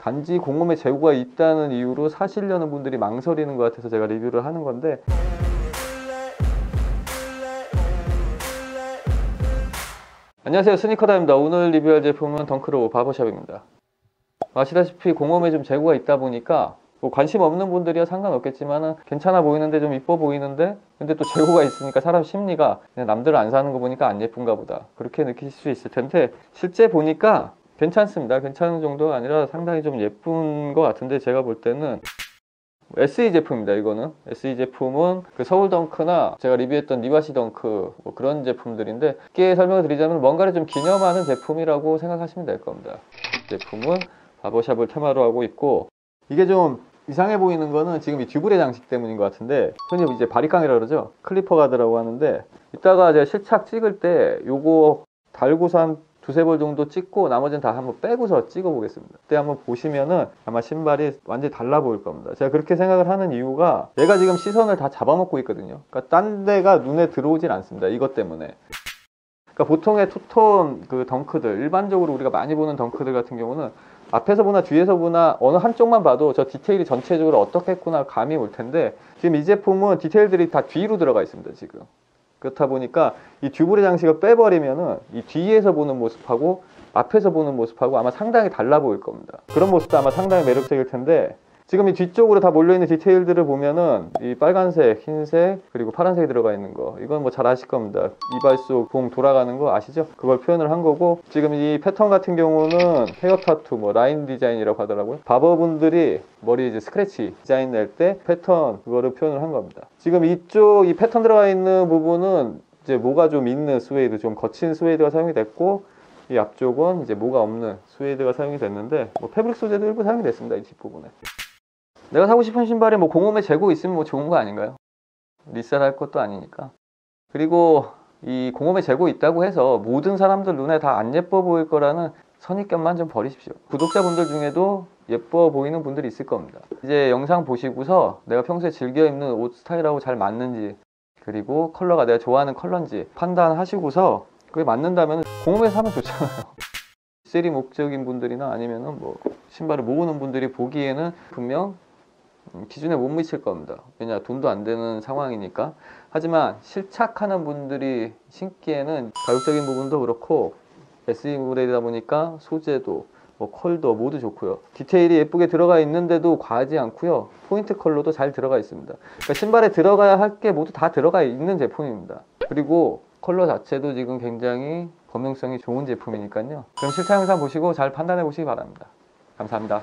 단지 공홈에 재고가 있다는 이유로 사시려는 분들이 망설이는 것 같아서 제가 리뷰를 하는 건데. 안녕하세요. 스니커다입니다. 오늘 리뷰할 제품은 덩크로우 바버샵입니다. 아시다시피 공홈에 좀 재고가 있다 보니까 뭐 관심 없는 분들이야 상관없겠지만 괜찮아 보이는데 좀 이뻐 보이는데 근데 또 재고가 있으니까 사람 심리가 남들 안 사는 거 보니까 안 예쁜가 보다. 그렇게 느끼실 수 있을 텐데 실제 보니까 괜찮습니다. 괜찮은 정도가 아니라 상당히 좀 예쁜 것 같은데 제가 볼 때는 SE 제품입니다 이거는. SE 제품은 그 서울 덩크나 제가 리뷰했던 니바시 덩크 뭐 그런 제품들인데 쉽게 설명을 드리자면 뭔가를 좀 기념하는 제품이라고 생각하시면 될 겁니다. 제품은 바버샵을 테마로 하고 있고 이게 좀 이상해 보이는 거는 지금 이 dubrae 장식 때문인 것 같은데 흔히 이제 바리깡이라 그러죠? clipper guard라고 하는데 이따가 제가 실착 찍을 때 요거 달고서 한 두세 벌 정도 찍고 나머지는 다 한번 빼고서 찍어 보겠습니다. 그때 한번 보시면은 아마 신발이 완전히 달라 보일 겁니다. 제가 그렇게 생각을 하는 이유가 얘가 지금 시선을 다 잡아먹고 있거든요. 그러니까 딴 데가 눈에 들어오질 않습니다. 이것 때문에. 그러니까 보통의 투톤 그 덩크들 일반적으로 우리가 많이 보는 덩크들 같은 경우는 앞에서 보나 뒤에서 보나 어느 한쪽만 봐도 저 디테일이 전체적으로 어떻게 했구나 감이 올 텐데 지금 이 제품은 디테일들이 다 뒤로 들어가 있습니다 지금 그렇다 보니까 이 dubrae 장식을 빼버리면은 이 뒤에서 보는 모습하고 앞에서 보는 모습하고 아마 상당히 달라 보일 겁니다. 그런 모습도 아마 상당히 매력적일 텐데 지금 이 뒤쪽으로 다 몰려있는 디테일들을 보면은 이 빨간색, 흰색, 그리고 파란색이 들어가 있는 거. 이건 뭐 잘 아실 겁니다. 이발소 봉 돌아가는 거 아시죠? 그걸 표현을 한 거고 지금 이 패턴 같은 경우는 hair tattoo, 뭐 라인 디자인이라고 하더라고요. barber분들이 머리 이제 스크래치 디자인 낼 때 패턴 그거를 표현을 한 겁니다. 지금 이쪽 이 패턴 들어가 있는 부분은 이제 뭐가 좀 있는 스웨이드 좀 거친 스웨이드가 사용이 됐고 이 앞쪽은 이제 뭐가 없는 스웨이드가 사용이 됐는데 뭐 패브릭 소재도 일부 사용이 됐습니다 이 뒷부분에 내가 사고 싶은 신발에 뭐 공홈에 재고 있으면 뭐 좋은 거 아닌가요? 리셀 할 것도 아니니까. 그리고 이 공홈에 재고 있다고 해서 모든 사람들 눈에 다 안 예뻐 보일 거라는 선입견만 좀 버리십시오. 구독자분들 중에도 예뻐 보이는 분들이 있을 겁니다. 이제 영상 보시고서 내가 평소에 즐겨 입는 옷 스타일하고 잘 맞는지 그리고 컬러가 내가 좋아하는 컬러인지 판단하시고서 그게 맞는다면 공홈에서 사면 좋잖아요. 세리 목적인 분들이나 아니면은 뭐 신발을 모으는 분들이 보기에는 분명 음, 기준에 못 미칠 겁니다. 왜냐 돈도 안 되는 상황이니까. 하지만 실착하는 분들이 신기에는 가격적인 부분도 그렇고 SE물이다 보니까 소재도 뭐 컬도 모두 좋고요. 디테일이 예쁘게 들어가 있는데도 과하지 않고요. 포인트 컬러도 잘 들어가 있습니다. 그러니까 신발에 들어가야 할 게 모두 다 들어가 있는 제품입니다. 그리고 컬러 자체도 지금 굉장히 범용성이 좋은 제품이니까요. 그럼 실차 영상 보시고 잘 판단해 보시기 바랍니다. 감사합니다.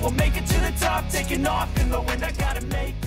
will make it to the top, taking off in the wind, I gotta make